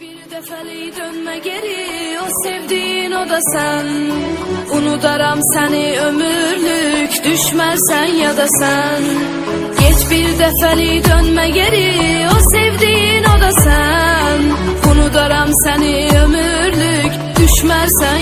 Bir defeli dönme geri o sevdiğin o da sen. Unudaram seni ömürlük düşmezsen ya da sen. Geç bir defeli dönme geri o sevdiğin o da sen. Unudaram seni ömürlük düşmezsen